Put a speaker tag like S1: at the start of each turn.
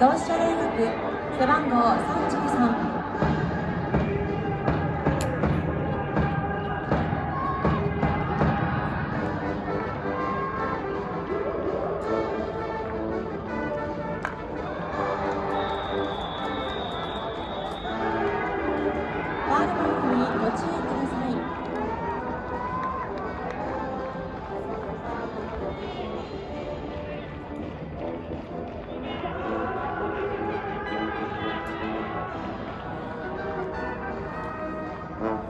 S1: 同志社大学背番号33
S2: Huh?